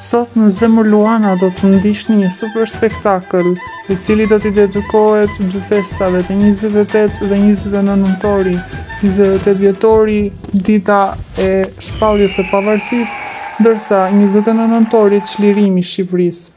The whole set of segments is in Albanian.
Sot në Zemër Luana do të ndiqni një super spektakl, i cili do t'i dedikohet dy festave të 28 dhe 29 nëntorit, 28 vjetori dita e shpalljes së pavarësisë, ndërsa 29 nëntori çlirimi i Shqipërisë.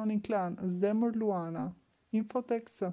onin Klan, Zemër Luana. Infoteksë.